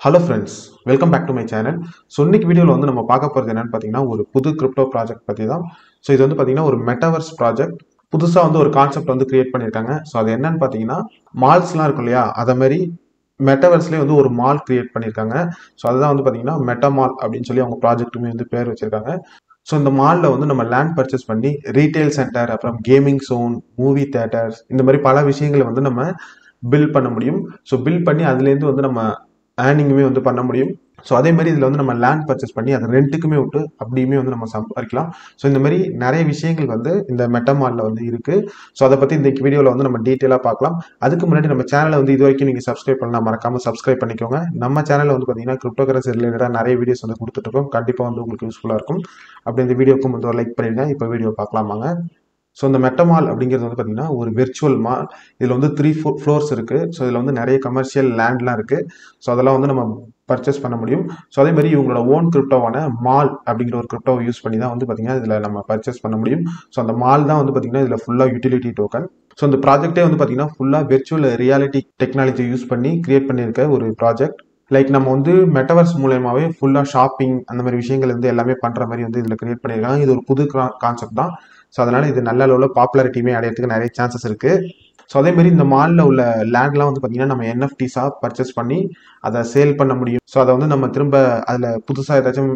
Hello friends welcome back to my channel so இன்னைக்கு வீடியோவில் வந்து நம்ம பார்க்க போகிறது என்னன்னு பார்த்தீங்கன்னா ஒரு புது கிரிப்டோ ப்ராஜெக்ட் பற்றி தான் ஸோ இது வந்து பார்த்தீங்கன்னா ஒரு மெட்டாவர்ஸ் ப்ராஜெக்ட் புதுசாக வந்து ஒரு கான்செப்ட் வந்து கிரியேட் பண்ணியிருக்காங்க. ஸோ அது என்னன்னு பார்த்தீங்கன்னா மால்ஸ்லாம் இருக்கும் இல்லையா? அதை மாதிரி மெட்டாவர்ஸ்லேயே வந்து ஒரு மால் கிரியேட் பண்ணியிருக்காங்க. ஸோ அதுதான் வந்து பார்த்தீங்கன்னா மெட்டா மால் அப்படின்னு சொல்லி அவங்க ப்ராஜெக்ட்டுமே வந்து பேர் வச்சிருக்காங்க. ஸோ இந்த மாலில் வந்து நம்ம லேண்ட் பர்ச்சேஸ் பண்ணி ரீட்டைல் சென்டர் அப்புறம் கேமிங் சோன் மூவி தேட்டர்ஸ் இந்த மாதிரி பல விஷயங்களை வந்து நம்ம பில் பண்ண முடியும். ஸோ பில் பண்ணி அதுலேருந்து வந்து நம்ம ஏர்னிங்குமே வந்து பண்ண முடியும். ஸோ அதே மாதிரி இதில் வந்து நம்ம லேண்ட் பர்ச்சேஸ் பண்ணி அதை ரெண்ட்டுக்குமே விட்டு அப்படியுமே வந்து நம்ம சம்பாதிக்கலாம். ஸோ இந்த மாதிரி நிறைய விஷயங்கள் வந்து இந்த மெட்டமாலில் வந்து இருக்குது ஸோ அதை பற்றி இந்த வீடியோவில் வந்து நம்ம டீட்டெயிலாக பார்க்கலாம். அதுக்கு முன்னாடி நம்ம சேனலை வந்து இது வரைக்கும் நீங்கள் சப்ஸ்கிரைப் பண்ணலாம் மறக்காமல் சப்ஸ்கிரைப் பண்ணிக்கோங்க. நம்ம சேனலில் வந்து பார்த்தீங்கன்னா கிரிப்டோ கரன்சி ரிலேட்டடாக நிறைய வீடியோஸ் வந்து கொடுத்துட்ருக்கோம் கண்டிப்பாக வந்து உங்களுக்கு யூஸ்ஃபுல்லாக இருக்கும். அப்படி இந்த வீடியோக்கும் வந்து ஒரு லைக் பண்ணிடுங்க. இப்போ வீடியோ பார்க்கலாமாங்க. ஸோ இந்த மெட்டமால் அப்படிங்கிறது வந்து பார்த்தீங்கன்னா ஒரு விர்ச்சுவல் மால் இதில் வந்து த்ரீ ஃபோர் ஃப்ளோர்ஸ் இருக்குது ஸோ இதில் வந்து நிறைய கமர்ஷியல் லேண்ட்லாம் இருக்குது ஸோ அதெல்லாம் வந்து நம்ம பர்ச்சேஸ் பண்ண முடியும். ஸோ அதே மாதிரி இவங்களோட ஓன் கிரிப்டோவான மால் அப்படிங்கிற ஒரு கிரிப்டோவை யூஸ் பண்ணி தான் வந்து பார்த்தீங்கன்னா இதில் நம்ம பர்ச்சேஸ் பண்ண முடியும். ஸோ அந்த மால் தான் வந்து பார்த்தீங்கன்னா இதில் ஃபுல்லாக யூட்டிலிட்டி டோக்கன் ஸோ இந்த ப்ராஜெக்ட்டே வந்து பார்த்தீங்கன்னா ஃபுல்லாக விர்ச்சுவல் ரியாலிட்டி டெக்னாலஜி யூஸ் பண்ணி கிரியேட் பண்ணியிருக்க ஒரு ப்ராஜெக்ட் லைக் நம்ம வந்து மெட்டவர்ஸ் மூலயமாவே ஃபுல்லாக ஷாப்பிங் அந்த மாதிரி விஷயங்கள் வந்து எல்லாமே பண்ணுற மாதிரி வந்து இதில் கிரியேட் பண்ணியிருக்காங்க. இது ஒரு புது கான்செப்ட் தான். ஸோ அதனால் இது நல்ல அளவில் பாப்புலாரிட்டியுமே அடையிறதுக்கு நிறைய சான்சஸ் இருக்குது ஸோ அதேமாரி இந்த மாலில் உள்ள லேண்ட்லாம் வந்து பார்த்திங்கன்னா நம்ம என்எஃப்டிஸாக பர்ச்சேஸ் பண்ணி அதை சேல் பண்ண முடியும். ஸோ அதை வந்து நம்ம திரும்ப அதில் புதுசாக ஏதாச்சும்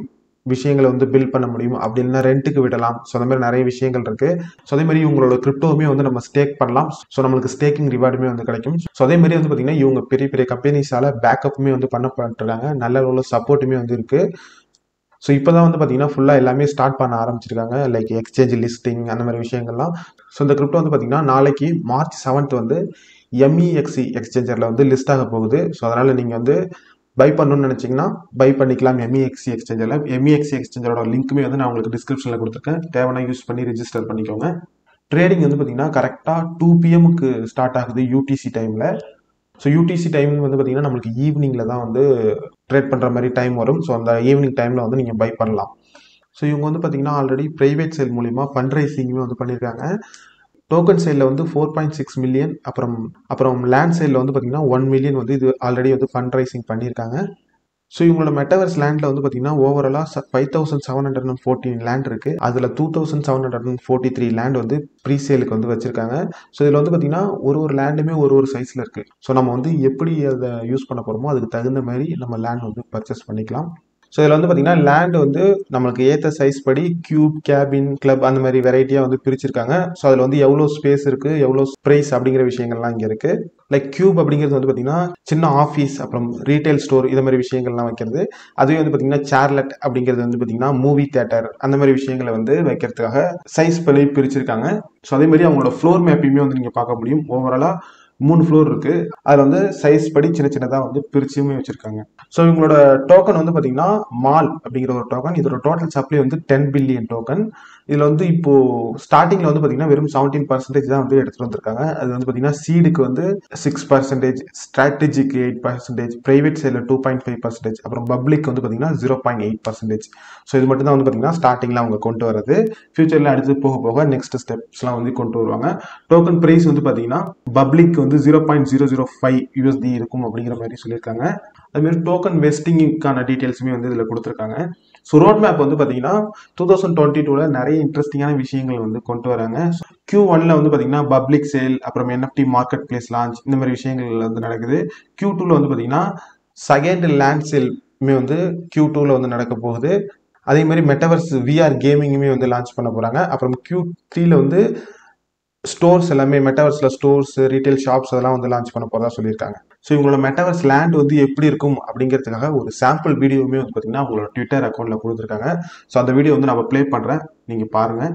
விஷயங்களை வந்து பில் பண்ண முடியும் அப்படி இல்லைன்னா ரெண்ட்டுக்கு விடலாம். ஸோ அந்த மாதிரி நிறைய விஷயங்கள் இருக்குது ஸோ அதே மாதிரி இவங்களோட கிரிப்டோவுமே வந்து நம்ம ஸ்டேக் பண்ணலாம். ஸோ நம்மளுக்கு ஸ்டேக்கிங் ரிவார்டுமே வந்து கிடைக்கும். ஸோ அதே மாதிரி வந்து பார்த்தீங்கன்னா இவங்க பெரிய பெரிய கம்பெனிஸால பேக்கப்புமே வந்து பண்ணப்பட்டிருக்காங்க நல்ல அளவில் சப்போர்ட்டுமே வந்து இருக்குது ஸோ இப்போ தான் வந்து பார்த்தீங்கன்னா ஃபுல்லாக எல்லாமே ஸ்டார்ட் பண்ண ஆரம்பிச்சிருக்காங்க. லைக் எக்ஸ்சேஞ்ச் லிஸ்டிங் அந்த மாதிரி விஷயங்கள்லாம். ஸோ இந்த கிரிப்டோ வந்து பார்த்தீங்கன்னா நாளைக்கு மார்ச் செவன்த் வந்து எம்இஎக்சி எக்ஸ்சேஞ்சரில் வந்து லிஸ்ட் ஆக போகுது. ஸோ அதனால் நீங்கள் வந்து பை பண்ணணும்னு நினச்சிங்கன்னா பை பண்ணிக்கலாம். எம்இஎக்சி எக்ஸ்சேஞ்சில் எம்இஎக்சி எக்ஸ்சேஞ்சரோட லிங்க்குமே வந்து நான் உங்களுக்கு டிஸ்கிரிப்ஷனில் கொடுத்துருக்கேன். தேவையான யூஸ் பண்ணி ரிஜிஸ்டர் பண்ணிக்கோங்க. ட்ரேடிங் வந்து பார்த்தீங்கன்னா கரெக்டாக டூ பிஎம்க்கு ஸ்டார்ட் ஆகுது யூடிசி டைமில் ஸோ யூடிசி டைம் வந்து பார்த்தீங்கன்னா நம்மளுக்கு ஈவினிங்கில் தான் வந்து ட்ரேட் பண்ணுற மாதிரி டைம் வரும். ஸோ அந்த ஈவினிங் டைமில் வந்து நீங்கள் பை பண்ணலாம். ஸோ இவங்க வந்து பார்த்தீங்கன்னா ஆல்ரெடி ப்ரைவேட் சேல் மூலிமா ஃபண்ட் ரைசிங்குமே வந்து பண்ணியிருக்காங்க டோக்கன் சைடில் வந்து ஃபோர் பாயிண்ட் சிக்ஸ் மில்லியன் அப்புறம் அப்புறம் லேண்ட் சைடில் வந்து பார்த்தீங்கன்னா ஒன் மில்லியன் வந்து இது ஆல்ரெடி வந்து ஃபண்ட் ரைசிங் பண்ணியிருக்காங்க. ஸோ இவங்களோட மெட்டவர்ஸ் லேண்டில் வந்து பார்த்தீங்கன்னா ஓவராலாக five thousand seven hundred and fourteen land இருக்குது அதில் two thousand seven hundred and forty three land வந்து ப்ரீ சேலுக்கு வந்து வச்சுருக்காங்க. ஸோ இதில் வந்து பார்த்தீங்கன்னா ஒரு ஒரு லேண்டுமே ஒரு ஒரு சைஸில் இருக்குது ஸோ நம்ம வந்து எப்படி அதை யூஸ் பண்ண போகிறோமோ அதுக்கு தகுந்த மாதிரி நம்ம லேண்ட் வந்து பர்ச்சேஸ் பண்ணிக்கலாம். ஸோ இதில் வந்து பார்த்தீங்கன்னா லேண்ட் வந்து நம்மளுக்கு ஏற்ற சைஸ் படி கியூப் கேபின் கிளப் அந்த மாதிரி வெரைட்டியாக வந்து பிரிச்சிருக்காங்க. ஸோ அதில் வந்து எவ்வளோ ஸ்பேஸ் இருக்குது எவ்வளோ ப்ரைஸ் அப்படிங்கிற விஷயங்கள்லாம் இங்கே இருக்குது லைக் கியூப் அப்படிங்கிறது வந்து பார்த்தீங்கன்னா சின்ன ஆஃபீஸ் அப்புறம் ரீட்டைல் ஸ்டோர் இது மாதிரி விஷயங்கள்லாம் வைக்கிறது. அதுவே வந்து பார்த்தீங்கன்னா சேர்லெட் அப்படிங்கிறது வந்து பார்த்தீங்கன்னா மூவி தேட்டர் அந்த மாதிரி விஷயங்களை வந்து வைக்கிறதுக்காக சைஸ் படி பிரிச்சிருக்காங்க. ஸோ அதே மாதிரி அவங்களோட ஃப்ளோர் மேப்பையுமே வந்து நீங்கள் பார்க்க முடியும். ஓவராலாக மூணு ஃப்ளோர் இருக்கு. அதில் வந்து சைஸ் படி சின்ன சின்னதாக வந்து பிரிச்சுமே வச்சிருக்காங்க. ஸோ இவங்களோட டோக்கன் வந்து பார்த்தீங்கன்னா மால் அப்படிங்கிற ஒரு டோக்கன் இதோட டோட்டல் சப்ளை வந்து டென் பில்லியன் டோக்கன் இதில் வந்து இப்போ ஸ்டார்டிங்கில் வந்து பார்த்தீங்கன்னா வெறும் செவன்டீன் பர்சன்டேஜ் தான் வந்து எடுத்துகிட்டு வந்திருக்காங்க. அது வந்து பார்த்தீங்கன்னா சீடுக்கு வந்து சிக்ஸ் பர்சன்டேஜ் ஸ்ட்ராட்டஜிக்கு எயிட் பர்சன்டேஜ் பிரைவேட் சைடில் டூ பாயிண்ட் ஃபைவ் பர்சன்டேஜ் அப்புறம் பப்ளிக் வந்து பார்த்தீங்கன்னா zero point eight percentage so இது மட்டும் தான் வந்து பார்த்தீங்கன்னா ஸ்டார்டிங்கில் அவங்க கொண்டு வரது ஃபியூச்சரில் அடுத்து போக போக நெக்ஸ்ட் ஸ்டெப்ஸ்லாம் வந்து கொண்டு வருவாங்க. டோக்கன் ப்ரைஸ் வந்து பார்த்தீங்கன்னா பப்ளிக் வந்து zero point zero zero five USD இருக்கும் அப்படிங்கிற மாதிரி சொல்லியிருக்காங்க. அதுமாரி டோக்கன் வெஸ்டிங்குக்கான டீட்டெயில்ஸுமே வந்து இதில் கொடுத்துருக்காங்க. ஸோ ரோட் மேப் வந்து பார்த்தீங்கன்னா டூ தௌசண்ட் டுவெண்ட்டி டூவில் நிறைய இன்ட்ரெஸ்டிங்கான விஷயங்கள் வந்து கொண்டு வராங்க. கியூ ஒன்ல வந்து பார்த்தீங்கன்னா பப்ளிக் சேல் அப்புறம் என்எஃப்டி மார்க்கெட் பிளேஸ் லான்ச் இந்த மாதிரி விஷயங்கள் வந்து நடக்குது. கியூ டூவில் வந்து பார்த்தீங்கன்னா செகண்ட் லேண்ட் சேல்மே வந்து கியூ டூவில் வந்து நடக்க போகுது. அதே மாதிரி மெட்டவர்ஸ் விஆர் கேமிங்குமே வந்து லான்ச் பண்ண போகிறாங்க அப்புறம் கியூ த்ரீல வந்து ஸ்டோர்ஸ் எல்லாமே மெட்டவர்ஸில் ஸ்டோர்ஸ் ரீட்டைல் ஷாப்ஸ் அதெல்லாம் வந்து லான்ச் பண்ண போகிறதா சொல்லியிருக்காங்க. ஸோ இவங்களோட மெட்டவர்ஸ் லேண்ட் வந்து எப்படி இருக்கும் அப்படிங்கிறதுக்காக ஒரு சாம்பிள் வீடியோவுமே வந்து பார்த்தீங்கன்னா உங்களோட ட்விட்டர் அக்கௌண்ட்டில் கொடுத்துருக்காங்க. ஸோ அந்த வீடியோ வந்து நம்ம ப்ளே பண்ணுறேன் நீங்கள் பாருங்கள்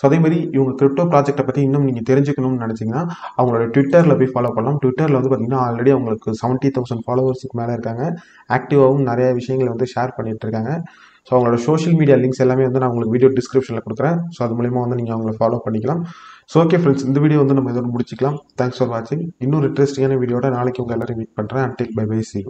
ஸோ அதே மாதிரி இவங்க கிரிப்டோ ப்ராஜெக்ட்டை பற்றி இன்னும் நீங்கள் தெரிஞ்சுக்கணும்னு நினச்சிங்கன்னா அவங்களோட ட்விட்டரில் போய் ஃபாலோ பண்ணலாம். ட்விட்டரில் வந்து பார்த்தீங்கன்னா ஆல்ரெடி அவங்களுக்கு செவன்ட்டி தௌசண்ட் ஃபாலோவர்ஸுக்கு மேலே இருக்காங்க. ஆக்டிவாகவும் நிறைய விஷயங்களை வந்து ஷேர் பண்ணிட்டு இருக்காங்க. ஸோ அவங்களோட சோஷியல் மீடியா லிங்க்ஸ் எல்லாமே வந்து நான் உங்களுக்கு வீடியோ டிஸ்கிரிப்ஷனில் கொடுக்குறேன். ஸோ அது மூலிமா வந்து நீங்கள் அவங்கள ஃபாலோ பண்ணிக்கலாம். ஸோ ஓகே ஃப்ரெண்ட்ஸ் இந்த வீடியோ வந்து நம்ம இதோட முடிச்சிக்கலாம். தேங்க்ஸ் ஃபார் வாட்சிங் இன்னொரு இன்ட்ரெஸ்டிங்கான வீடியோட நாளைக்கு உங்கள் எல்லாரும் மீட் பண்ணுறேன் அன்டில் பை பை சி